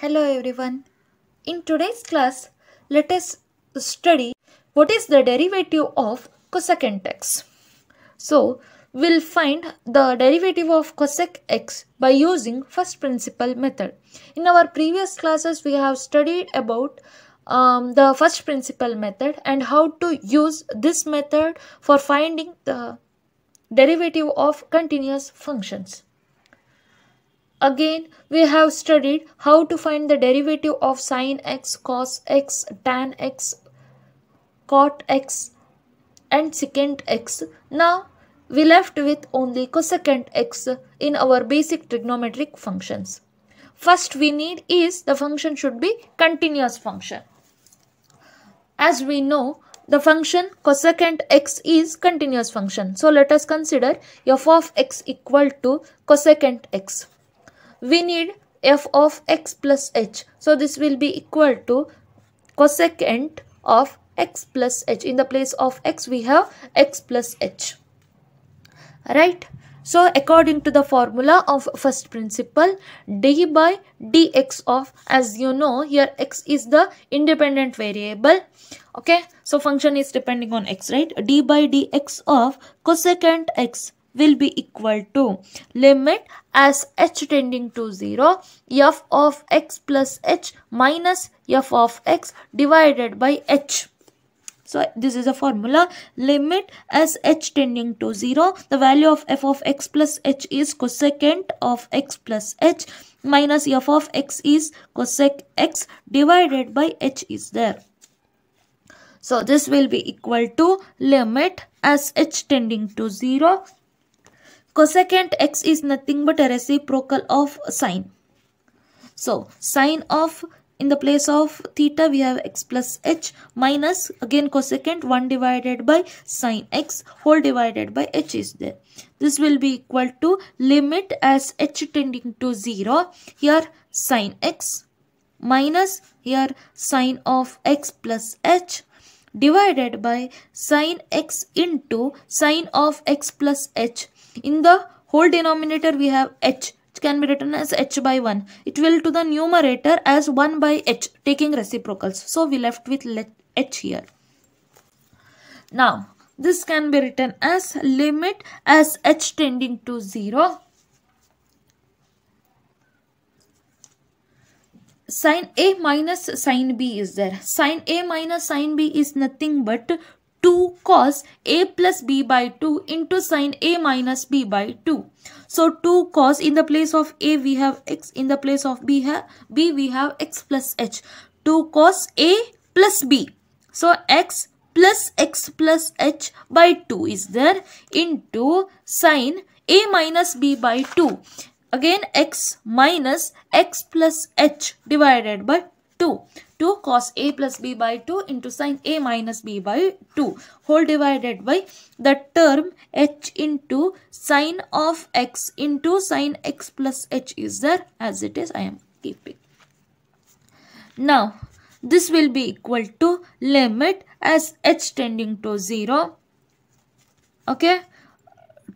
Hello everyone. In today's class, let us study what is the derivative of cosecant x. So, we'll find the derivative of cosec x by using first principle method. In our previous classes, we have studied about um, the first principle method and how to use this method for finding the derivative of continuous functions. Again, we have studied how to find the derivative of sine x, cos x, tan x, cot x and secant x. Now, we left with only cosecant x in our basic trigonometric functions. First we need is the function should be continuous function. As we know, the function cosecant x is continuous function. So let us consider f of x equal to cosecant x we need f of x plus h. So this will be equal to cosecant of x plus h. In the place of x we have x plus h. Right. So according to the formula of first principle d by dx of as you know here x is the independent variable okay so function is depending on x right d by dx of cosecant x will be equal to limit as h tending to 0 f of x plus h minus f of x divided by h. So this is a formula limit as h tending to 0 the value of f of x plus h is cosecant of x plus h minus f of x is cosec x divided by h is there. So this will be equal to limit as h tending to 0 Cosecant x is nothing but a reciprocal of sine. So, sine of in the place of theta we have x plus h minus again cosecant 1 divided by sine x whole divided by h is there. This will be equal to limit as h tending to 0 here sine x minus here sine of x plus h divided by sine x into sine of x plus h in the whole denominator we have h which can be written as h by 1. It will to the numerator as 1 by h taking reciprocals. So we left with let h here. Now this can be written as limit as h tending to 0 sine A minus sine B is there. Sine A minus sine B is nothing but 2 cos a plus b by 2 into sine a minus b by 2. So 2 cos in the place of a we have x in the place of b, have, b we have x plus h. 2 cos a plus b. So x plus x plus h by 2 is there into sine a minus b by 2. Again x minus x plus h divided by 2. 2 cos a plus b by 2 into sine a minus b by 2 whole divided by the term h into sine of x into sine x plus h is there as it is I am keeping. Now this will be equal to limit as h tending to 0 okay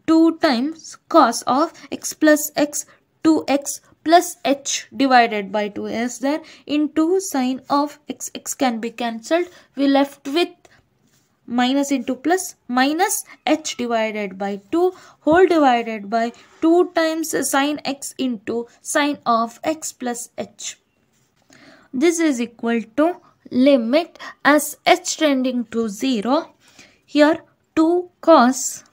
2 times cos of x plus x 2x plus h divided by 2 is there into sine of x x can be cancelled we left with minus into plus minus h divided by 2 whole divided by 2 times sine x into sine of x plus h. This is equal to limit as h tending to 0. Here 2 cos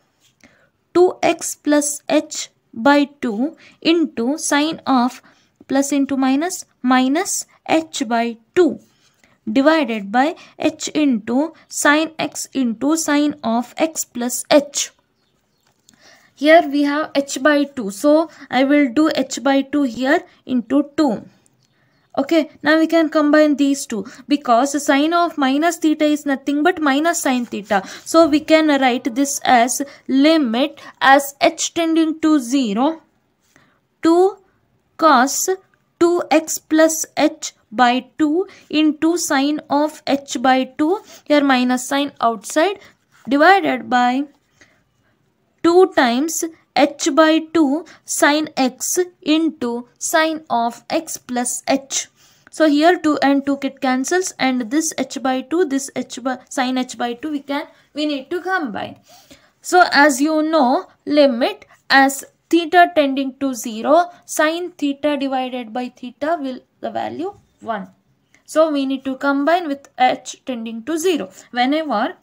2x plus h by 2 into sine of plus into minus minus h by 2 divided by h into sine x into sine of x plus h. Here we have h by 2. So, I will do h by 2 here into 2. Okay, now we can combine these two because sine of minus theta is nothing but minus sine theta. So we can write this as limit as h tending to 0 to cos 2x plus h by 2 into sine of h by 2 here minus sign outside divided by 2 times h by 2 sine x into sine of x plus h. So here 2 and 2 get cancels and this h by 2, this h by sine h by 2 we can we need to combine. So as you know limit as theta tending to 0 sine theta divided by theta will the value 1. So we need to combine with h tending to 0. Whenever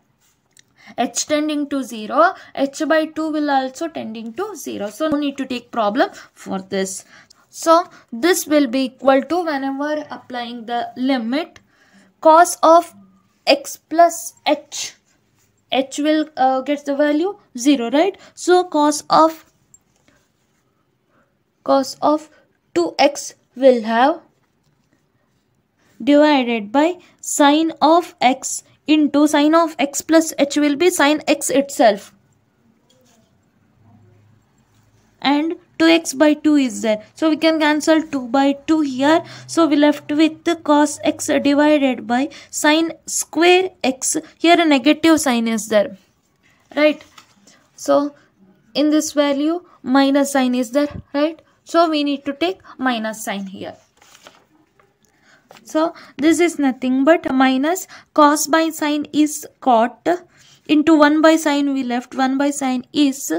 h tending to 0, h by 2 will also tending to 0. So no need to take problem for this. So this will be equal to whenever applying the limit cos of x plus h. h will uh, get the value 0 right. So cos of cos of 2x will have divided by sine of x into sine of x plus h will be sine x itself. And 2x by 2 is there. So we can cancel 2 by 2 here. So we left with the cos x divided by sine square x. Here a negative sign is there. Right? So in this value minus sign is there. Right? So we need to take minus sign here so this is nothing but minus cos by sine is cot into 1 by sine we left 1 by sine is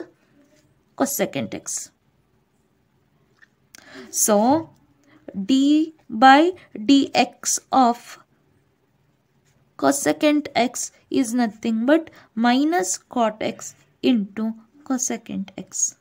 cosecant x. So d by dx of cosecant x is nothing but minus cot x into cosecant x.